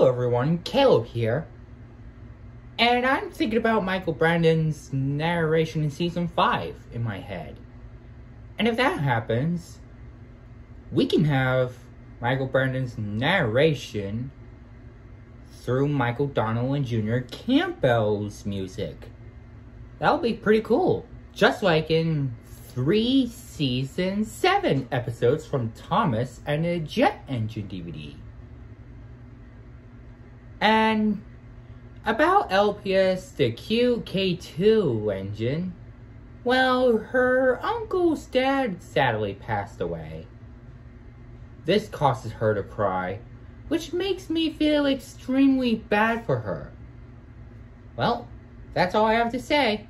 Hello everyone, Caleb here. And I'm thinking about Michael Brandon's narration in season 5 in my head. And if that happens, we can have Michael Brandon's narration through Michael Donovan Jr. Campbell's music. That'll be pretty cool. Just like in three season seven episodes from Thomas and the Jet Engine DVD. And about LPS, the QK2 engine, well, her uncle's dad sadly passed away. This causes her to cry, which makes me feel extremely bad for her. Well, that's all I have to say.